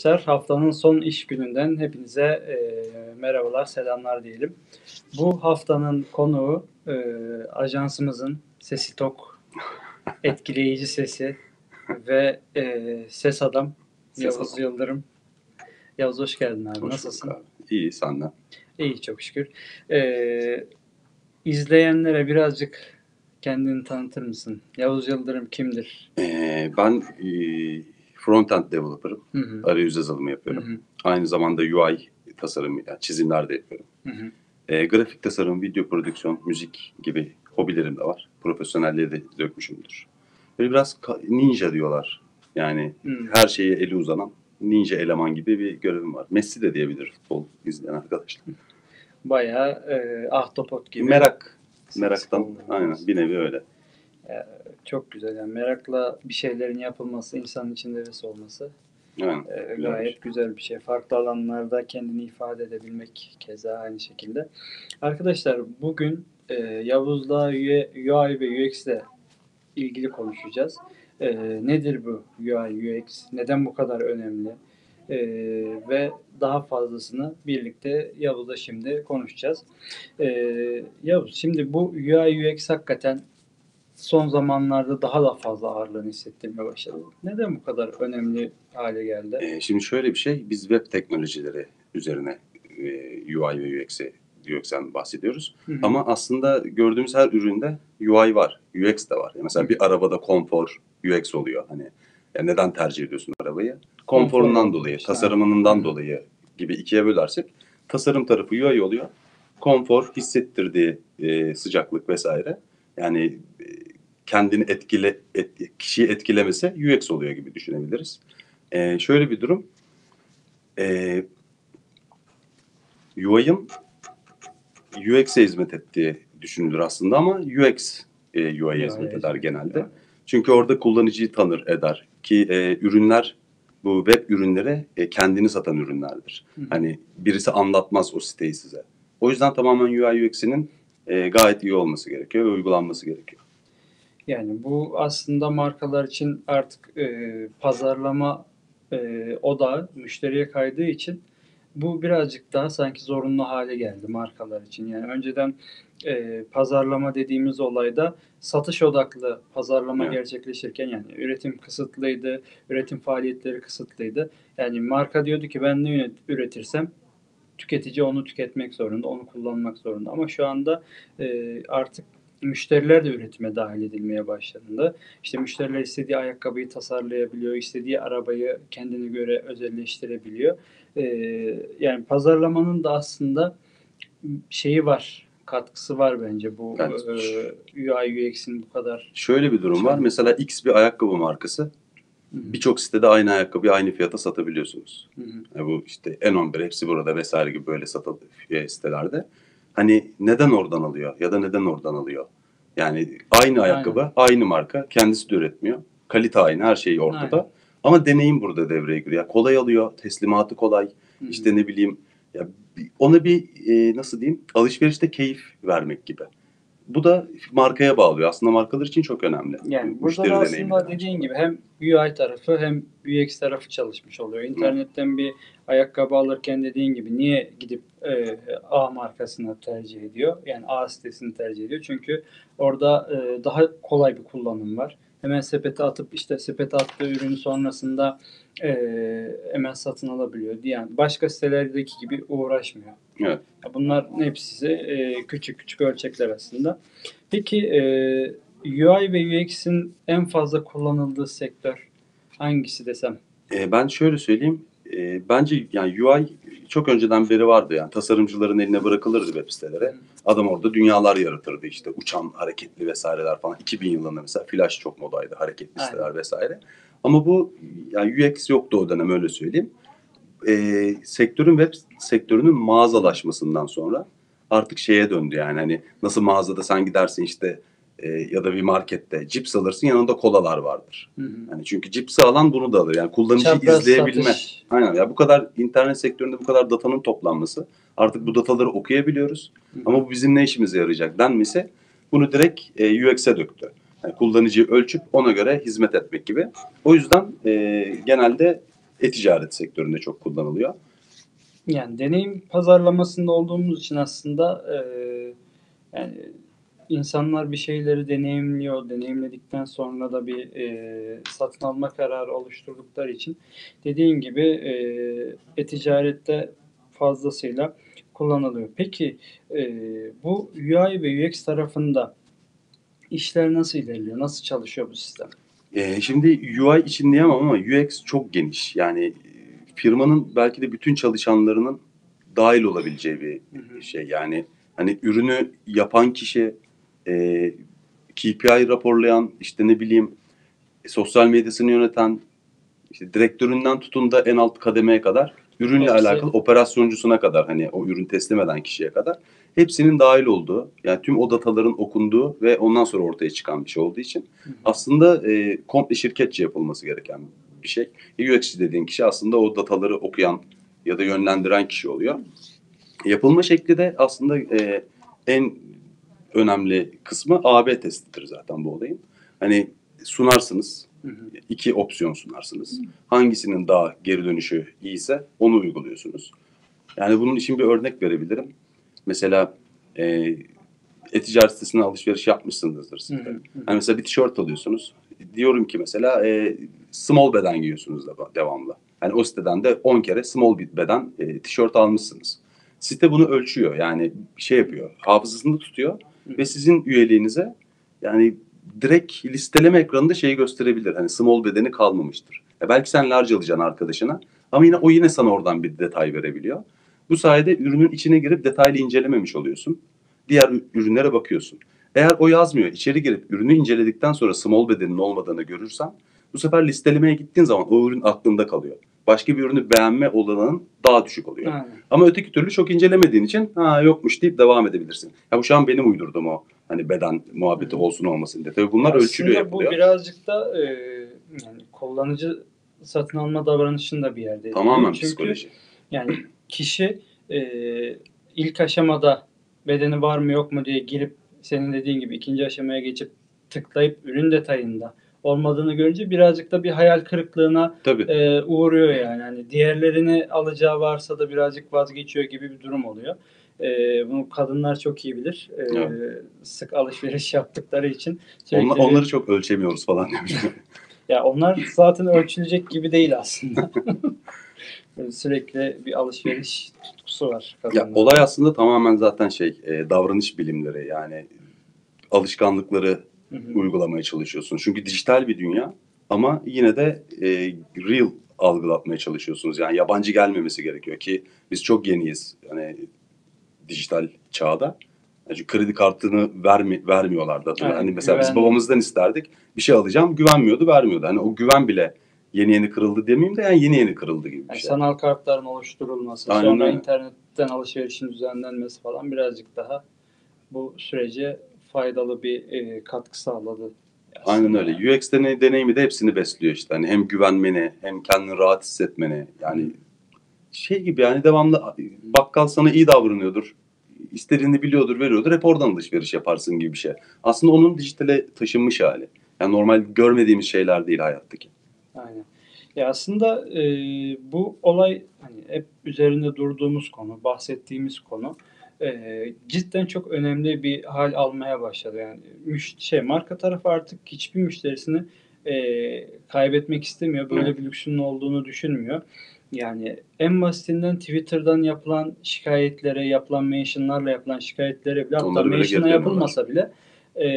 Arkadaşlar haftanın son iş gününden hepinize e, merhabalar, selamlar diyelim. Bu haftanın konuğu e, ajansımızın sesi tok, etkileyici sesi ve e, ses adam Ses Yavuz adam. Yıldırım. Yavuz hoş geldin abi. Hoş Nasılsın? abi. İyi senden. İyi çok şükür. E, izleyenlere birazcık kendini tanıtır mısın? Yavuz Yıldırım kimdir? Ee, ben e, front-end developer'ım. Hı hı. Arayüz yazılımı Hı yapıyorum. hı. Aynı zamanda UI tasarım, yani çizimler de yapıyorum. Hı hı. Ee, grafik tasarım, video prodüksiyon, müzik gibi hobilerim de var. Profesyonelliğe de dökmüşümdür. Böyle biraz ninja diyorlar. Yani Hı. her şeye eli uzanan ninja eleman gibi bir görevim var. Messi de diyebilir futbol izleyen arkadaşlar. Bayağı e, ahtapot gibi. Merak. Meraktan. Aynen bir nevi öyle. Çok güzel yani merakla bir şeylerin yapılması, insanın içinde hevesi olması Aynen. e, gayet güzel bir şey. Farklı alanlarda kendini ifade edebilmek keza aynı şekilde. Arkadaşlar bugün e, Yavuz'la UI ve UX ile ilgili konuşacağız. E, nedir bu UI UX? Neden bu kadar önemli? E, ve daha fazlasını birlikte Yavuz'la şimdi konuşacağız. E, Yavuz şimdi bu UI UX hakikaten son zamanlarda daha da fazla ağırlığını hissettirmeye başladı. Neden bu kadar önemli hale geldi? Ee, şimdi şöyle bir şey, biz web teknolojileri üzerine e, UI ve UX'e UX'ten bahsediyoruz. Hı hı. Ama aslında gördüğümüz her üründe UI var, UX de var. Yani mesela bir arabada konfor, UX oluyor. Hani ya neden tercih ediyorsun arabayı? Konforundan Konfor dolayı, işte. tasarımından Hı. dolayı gibi ikiye bölersek tasarım tarafı UI oluyor. Konfor, hissettirdiği e, sıcaklık vesaire. Yani e, kendini etkile, et, kişiyi etkilemesi UX oluyor gibi düşünebiliriz. Ee, şöyle bir durum. Ee, UI'ın UX'e hizmet ettiği düşünülür aslında ama UX e, UI'ye hizmet eder genelde. Çünkü orada kullanıcıyı tanır eder ki e, ürünler bu web ürünleri e, kendini satan ürünlerdir. Hı. Hani birisi anlatmaz o siteyi size. O yüzden tamamen UI UX'inin e, gayet iyi olması gerekiyor ve uygulanması gerekiyor. Yani bu aslında markalar için artık e, pazarlama e, odağı müşteriye kaydığı için bu birazcık daha sanki zorunlu hale geldi markalar için. Yani önceden e, pazarlama dediğimiz olayda satış odaklı pazarlama Evet. gerçekleşirken yani üretim kısıtlıydı, üretim faaliyetleri kısıtlıydı. Yani marka diyordu ki ben ne üret- üretirsem tüketici onu tüketmek zorunda, onu kullanmak zorunda. Ama şu anda e, artık müşteriler de üretime dahil edilmeye başlandı. İşte müşteriler istediği ayakkabıyı tasarlayabiliyor, istediği arabayı kendine göre özelleştirebiliyor. E, yani pazarlamanın da aslında şeyi var, katkısı var bence bu Evet. e, UI UX'in bu kadar. Şöyle bir durum var. Mesela X bir ayakkabı markası. Birçok sitede aynı ayakkabıyı aynı fiyata satabiliyorsunuz. Hı hı. Yani bu işte N11 hepsi burada vesaire gibi böyle satıldığı sitelerde. Hani neden oradan alıyor ya da neden oradan alıyor? Yani aynı ayakkabı, aynı marka, kendisi de üretmiyor. Kalite aynı, her şey ortada. Aynen. Ama deneyim burada devreye giriyor. Kolay alıyor, teslimatı kolay. Hı hı. İşte ne bileyim ya ona bir e, nasıl diyeyim alışverişte keyif vermek gibi. Bu da markaya bağlıyor. Aslında markalar için çok önemli. Yani burada da aslında de. dediğin gibi hem UI tarafı hem UX tarafı çalışmış oluyor. İnternetten bir ayakkabı alırken dediğin gibi niye gidip e, A markasını tercih ediyor? Yani A sitesini tercih ediyor. Çünkü orada e, daha kolay bir kullanım var. Hemen sepete atıp işte sepete attığı ürünü sonrasında e, hemen satın alabiliyor. Yani başka sitelerdeki gibi uğraşmıyor. Evet. Ya Bunlar hepsi e, küçük küçük ölçekler aslında. Peki e, UI ve UX'in en fazla kullanıldığı sektör hangisi desem? E, ben şöyle söyleyeyim. E, bence yani UI çok önceden beri vardı yani tasarımcıların eline bırakılırdı web sitelere. Adam orada dünyalar yaratırdı işte uçan hareketli vesaireler falan. 2000 yılında mesela Flash çok modaydı hareketli Aynen. siteler vesaire. Ama bu yani UX yoktu o dönem öyle söyleyeyim. E, sektörün web sektörünün mağazalaşmasından sonra artık şeye döndü yani hani nasıl mağazada sen gidersin işte e, ya da bir markette cips alırsın yanında kolalar vardır. Hı hı. Yani çünkü cipsi alan bunu da alır. Yani kullanıcıyı Çapraz izleyebilme. satış. Aynen ya bu kadar internet sektöründe bu kadar datanın toplanması. Artık bu dataları okuyabiliyoruz. Hı. Ama bu bizim ne işimize yarayacak denmesi bunu direkt e, UX'e döktü. Yani kullanıcıyı ölçüp ona göre hizmet etmek gibi. O yüzden e, genelde e-ticaret sektöründe çok kullanılıyor. Yani deneyim pazarlamasında olduğumuz için aslında e, yani insanlar bir şeyleri deneyimliyor. Deneyimledikten sonra da bir e, satın alma kararı oluşturdukları için dediğin gibi e, e-ticarette fazlasıyla kullanılıyor. Peki e, bu UI ve UX tarafında işler nasıl ilerliyor? Nasıl çalışıyor bu sistem? Ee, şimdi UI için diyemem ama UX çok geniş. Yani e, firmanın belki de bütün çalışanlarının dahil olabileceği bir Hı hı. şey. Yani hani ürünü yapan kişi, e, KPI raporlayan, işte ne bileyim sosyal medyasını yöneten, işte direktöründen tutun da en alt kademeye kadar ürünle Hepsi- alakalı operasyoncusuna kadar hani o ürün teslim eden kişiye kadar hepsinin dahil olduğu yani tüm o dataların okunduğu ve ondan sonra ortaya çıkan bir şey olduğu için Hı hı. aslında e, komple şirketçe yapılması gereken bir şey. E, dediğin kişi aslında o dataları okuyan ya da yönlendiren kişi oluyor. Yapılma şekli de aslında e, en önemli kısmı AB testidir zaten bu olayın. Hani sunarsınız, Hı hı. iki opsiyon sunarsınız. Hangisinin daha geri dönüşü iyiyse onu uyguluyorsunuz. Yani bunun için bir örnek verebilirim. Mesela e, e-ticaret sitesine alışveriş yapmışsınızdır siz Hı de. hı. Hı. Hani mesela bir tişört alıyorsunuz. Diyorum ki mesela e, small beden giyiyorsunuz da devamlı. Yani o siteden de 10 kere small beden e, tişört almışsınız. Site bunu ölçüyor. Yani şey yapıyor. Hafızasında tutuyor Hı. Ve sizin üyeliğinize yani direkt listeleme ekranında şeyi gösterebilir. Hani small bedeni kalmamıştır. E belki sen large alacaksın arkadaşına ama yine o yine sana oradan bir detay verebiliyor. Bu sayede ürünün içine girip detaylı incelememiş oluyorsun. Diğer ürünlere bakıyorsun. Eğer o yazmıyor, içeri girip ürünü inceledikten sonra small bedenin olmadığını görürsen bu sefer listelemeye gittiğin zaman o ürün aklında kalıyor. Başka bir ürünü beğenme olanağın daha düşük oluyor. Aynen. Ama öteki türlü çok incelemediğin için ha yokmuş deyip devam edebilirsin. Ya bu şu an benim uydurduğum o hani beden muhabbeti Hı. olsun olmasın diye. Tabii bunlar Aslında ölçülüyor yapılıyor. Bu birazcık da e, yani kullanıcı satın alma davranışında bir yerde. Tamamen Çünkü psikoloji. yani kişi e, ilk aşamada bedeni var mı yok mu diye girip senin dediğin gibi ikinci aşamaya geçip tıklayıp ürün detayında olmadığını görünce birazcık da bir hayal kırıklığına Tabii. e, uğruyor yani. Hani diğerlerini alacağı varsa da birazcık vazgeçiyor gibi bir durum oluyor. E, bunu kadınlar çok iyi bilir. E, Evet. Sık alışveriş yaptıkları için. sürekli Onlar, onları çok ölçemiyoruz falan demiş. ya onlar zaten ölçülecek gibi değil aslında. Sürekli bir alışveriş tutkusu var ya kadınlarda. olay aslında tamamen zaten şey e, davranış bilimleri yani alışkanlıkları Hı hı. uygulamaya çalışıyorsun. Çünkü dijital bir dünya ama yine de e, real algılatmaya çalışıyorsunuz. Yani yabancı gelmemesi gerekiyor ki biz çok yeniyiz yani dijital çağda. Yani kredi kartını vermi, vermiyorlardı. hatırla. Evet, hani mesela biz güven- babamızdan isterdik. Bir şey alacağım güvenmiyordu vermiyordu. Hani o güven bile yeni yeni kırıldı demeyeyim de yani yeni yeni kırıldı gibi bir Yani şey. sanal kartların oluşturulması, Aynen sonra öyle. internetten alışverişin düzenlenmesi falan birazcık daha bu sürece faydalı bir e, katkı sağladı. Aynen öyle. UX deney, deneyimi de hepsini besliyor işte. Hani hem güvenmeni hem kendini rahat hissetmeni. Yani şey gibi yani devamlı bakkal sana iyi davranıyordur. İstediğini biliyordur, veriyordur. Hep oradan alışveriş yaparsın gibi bir şey. Aslında onun dijitale taşınmış hali. Yani normal görmediğimiz şeyler değil hayattaki. Aynen. Ya aslında e, bu olay hani hep üzerinde durduğumuz konu, bahsettiğimiz konu e, cidden çok önemli bir hal almaya başladı. Yani müş şey marka tarafı artık hiçbir müşterisini e, kaybetmek istemiyor. Böyle bir lüksünün olduğunu düşünmüyor. Yani en basitinden Twitter'dan yapılan şikayetlere, yapılan mentionlarla yapılan şikayetlere bile hatta geri yapılmasa bile e,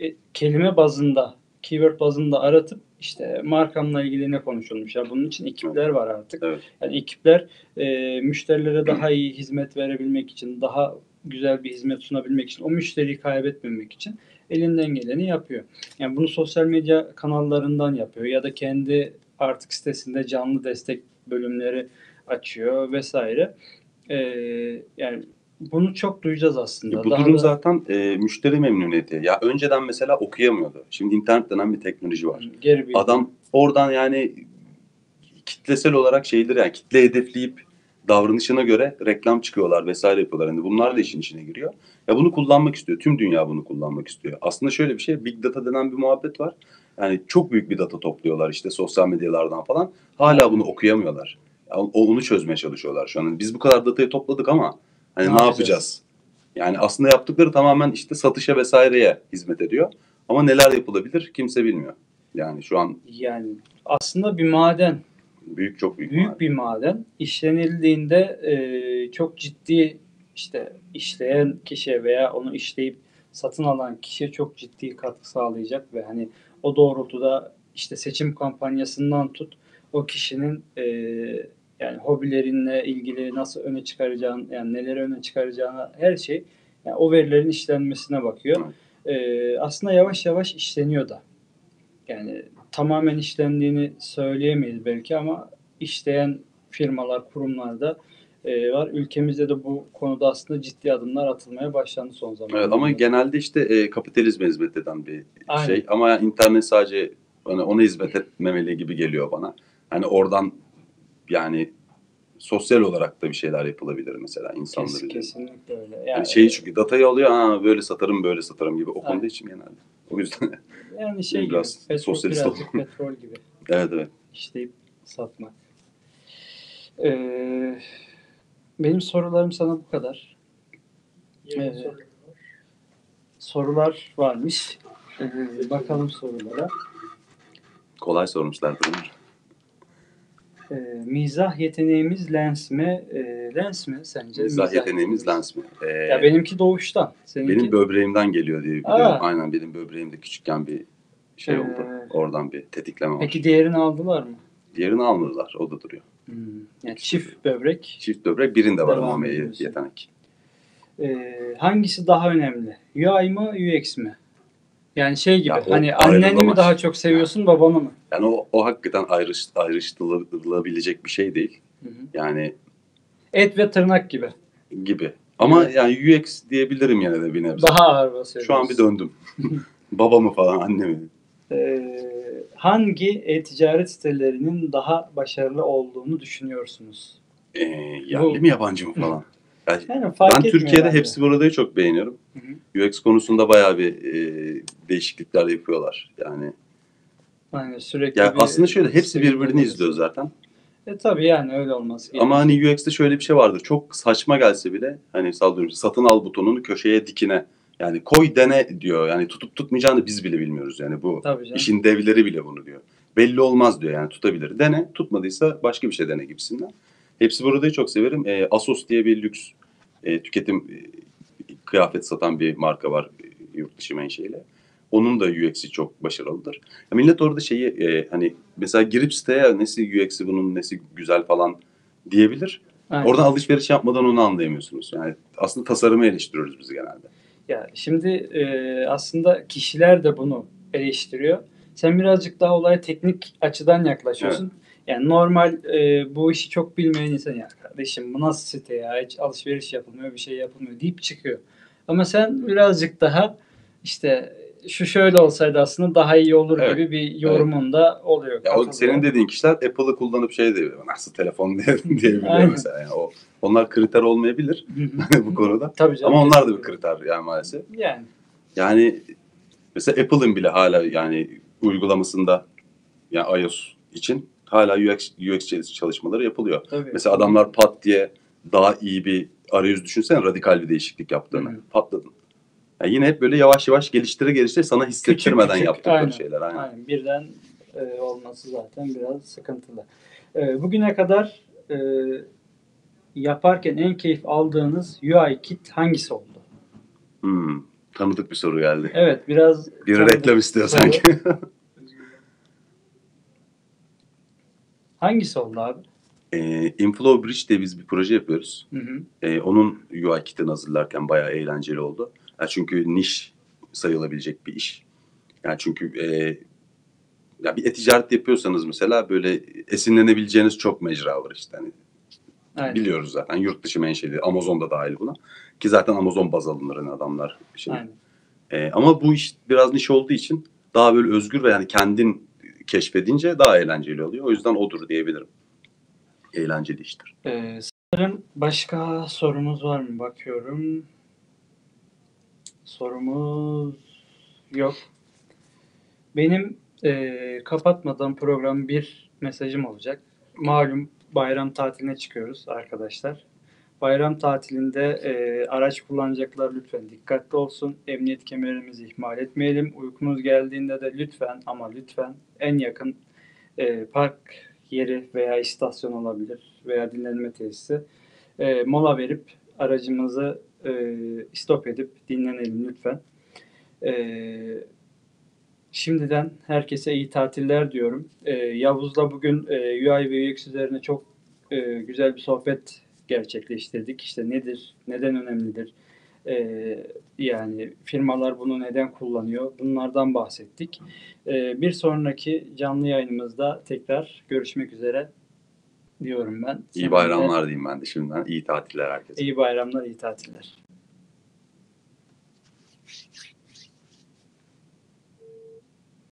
e, kelime bazında, keyword bazında aratıp işte markamla ilgili ne konuşulmuş. Ya bunun için ekipler var artık. Evet. Yani ekipler e, müşterilere daha iyi hizmet verebilmek için, daha güzel bir hizmet sunabilmek için, o müşteriyi kaybetmemek için elinden geleni yapıyor. Yani bunu sosyal medya kanallarından yapıyor ya da kendi artık sitesinde canlı destek bölümleri açıyor vesaire. E, yani bunu çok duyacağız aslında. Bu Daha durum da- zaten e, müşteri memnuniyeti. Ya önceden mesela okuyamıyordu. Şimdi internet denen bir teknoloji var. Geri bildirim. Adam oradan yani kitlesel olarak şeydir yani kitle hedefleyip davranışına göre reklam çıkıyorlar vesaire yapıyorlar. Yani bunlar da işin içine giriyor. Ya bunu kullanmak istiyor. Tüm dünya bunu kullanmak istiyor. Aslında şöyle bir şey Big Data denen bir muhabbet var. Yani çok büyük bir data topluyorlar işte sosyal medyalardan falan. Hala bunu okuyamıyorlar. Ya o- onu çözmeye çalışıyorlar şu an. Hani Biz bu kadar datayı topladık ama hani Ne ne, yapacağız? yapacağız? Yani aslında yaptıkları tamamen işte satışa vesaireye hizmet ediyor. Ama neler yapılabilir kimse bilmiyor. Yani şu an Yani aslında bir maden, büyük çok büyük. büyük bir maden. İşlenildiğinde e, çok ciddi işte işleyen kişiye veya onu işleyip satın alan kişiye çok ciddi katkı sağlayacak ve hani o doğrultuda işte seçim kampanyasından tut o kişinin e, yani hobilerinle ilgili nasıl öne çıkaracağını yani neleri öne çıkaracağına her şey yani o verilerin işlenmesine bakıyor. E, aslında yavaş yavaş işleniyor da. Yani tamamen işlendiğini söyleyemeyiz belki ama işleyen firmalar, kurumlar da e, var. Ülkemizde de bu konuda aslında ciddi adımlar atılmaya başlandı son zamanlarda. Evet ama genelde işte e, kapitalizme hizmet eden bir Aynen. şey. Ama yani internet sadece hani ona hizmet etmemeli gibi geliyor bana. Hani oradan yani sosyal olarak da bir şeyler yapılabilir mesela Kes- insanların. kesinlikle öyle. Yani, Yani şeyi çünkü datayı alıyor ha böyle satarım böyle satarım gibi okunduğu Aynen. için genelde. O yüzden yani şey gibi, biraz petrol, sosyalist birazcık petrol gibi evet evet. işleyip satmak. Ee, benim sorularım sana bu kadar. Yeni Evet. soru var. Sorular varmış. Ee, bakalım sorulara. Kolay sormuşlardır. değil mi? Ee, mizah yeteneğimiz lens mi? Ee, lens mi sence? Mizah yeteneğimiz lens mi? Ee, Ya benimki doğuştan. Seninki? benim böbreğimden geliyor diye biliyorum. Aa. Aynen benim böbreğimde küçükken bir şey Ee, oldu. Oradan bir tetikleme var. Peki diğerini aldılar mı? Diğerini almadılar. O da duruyor. Hmm. Yani çift böbrek. Çift böbrek birinde var ama yetenek. Ee, hangisi daha önemli? UI mı, UX mi? Yani şey gibi. Ya o hani anneni mi daha çok seviyorsun, babanı mı? Yani o, o hakikaten ayrış, ayrıştırılabilecek bir şey değil. Hı hı. Yani Et ve tırnak gibi. gibi. Ama Evet. yani UX diyebilirim yine de bir nebze. Daha ağır basıyoruz. Şu an bir döndüm. Babamı falan annemi. Ee, hangi e-ticaret sitelerinin daha başarılı olduğunu düşünüyorsunuz? Ee, yerli Bu- mi yabancı mı falan. Yani Yani ben Türkiye'de bence. hepsi buradayı çok beğeniyorum. Hı hı. UX konusunda bayağı bir e, değişiklikler yapıyorlar. Yani Aynen sürekli ya bir aslında şöyle hepsi birbirini bir- izliyor zaten. E tabii yani öyle olmaz. Ama hani UX'te şöyle bir şey vardır. Çok saçma gelse bile hani sallıyorum satın al butonunu köşeye dikine yani koy dene diyor. Yani tutup tutmayacağını biz bile bilmiyoruz yani bu işin devleri bile bunu diyor. Belli olmaz diyor yani tutabilir. Dene tutmadıysa başka bir şey dene gibisinden. Hepsi buradayı çok severim. Ee, Asos diye bir lüks e, tüketim e, kıyafet satan bir marka var e, yurt dışı menşeili. Onun da UX'i çok başarılıdır. Ya millet orada şeyi e, hani mesela girip siteye nesi UX'i bunun nesi güzel falan diyebilir. Aynen. Oradan alışveriş yapmadan onu anlayamıyorsunuz. Yani aslında tasarımı eleştiriyoruz biz genelde. Ya şimdi e, aslında kişiler de bunu eleştiriyor. Sen birazcık daha olaya teknik açıdan yaklaşıyorsun. Yani normal e, bu işi çok bilmeyen insan ya kardeşim bu nasıl site ya hiç alışveriş yapılmıyor bir şey yapılmıyor deyip çıkıyor. Ama sen birazcık daha işte şu şöyle olsaydı aslında daha iyi olur Evet. gibi bir yorumun da oluyor. Ya o senin dediğin kişiler Apple'ı kullanıp şey diyor. Nasıl telefon diye, diyebiliyor mesela. Yani o, onlar kriter olmayabilir bu konuda. Tabii canım. Ama onlar da bir kriter yani maalesef. Yani Yani mesela Apple'ın bile hala yani uygulamasında yani iOS için hala UX, UX çalışmaları yapılıyor. tabii. Mesela adamlar pat diye daha iyi bir arayüz düşünsene radikal bir değişiklik yaptığını. Hı. Patladın. Yani yine hep böyle yavaş yavaş geliştire geliştire sana hissettirmeden küçük, yaptıkları aynen. şeyler. Aynen. Aynen. Birden e, olması zaten biraz sıkıntılı. E, bugüne kadar e, yaparken en keyif aldığınız UI kit hangisi oldu? Hmm, tanıdık bir soru geldi. Evet biraz Bir reklam istiyor soru. sanki. Hangisi oldu abi? e, Inflow Bridge diye biz bir proje yapıyoruz. Hı hı. E, onun UI kitini hazırlarken bayağı eğlenceli oldu. Yani çünkü niş sayılabilecek bir iş. Yani çünkü e, ya bir e-ticaret yapıyorsanız mesela böyle esinlenebileceğiniz çok mecra var işte. Hani Aynen. biliyoruz zaten yurt dışı menşeli Amazon'da dahil buna. Ki zaten Amazon baz alınır hani adamlar. Şey. Aynen. E, ama bu iş biraz niş olduğu için daha böyle özgür ve yani kendin keşfedince daha eğlenceli oluyor. O yüzden odur diyebilirim. Eğlenceli iştir. Ee, sanırım başka sorumuz var mı? Bakıyorum. Sorumuz yok. Benim Ee, kapatmadan program bir mesajım olacak. Malum bayram tatiline çıkıyoruz arkadaşlar. Bayram tatilinde e, araç kullanacaklar lütfen dikkatli olsun. Emniyet kemerimizi ihmal etmeyelim. Uykunuz geldiğinde de lütfen ama lütfen en yakın e, park yeri veya istasyon olabilir veya dinlenme tesisi e, mola verip aracımızı e, stop edip dinlenelim lütfen. E, şimdiden herkese iyi tatiller diyorum. E, Yavuz'la bugün e, UI ve UX üzerine çok e, güzel bir sohbet gerçekleştirdik. İşte nedir, neden önemlidir, e, yani firmalar bunu neden kullanıyor, bunlardan bahsettik. E, bir sonraki canlı yayınımızda tekrar görüşmek üzere diyorum ben. İyi bayramlar diyeyim ben de şimdiden. İyi tatiller herkese. İyi bayramlar, iyi tatiller.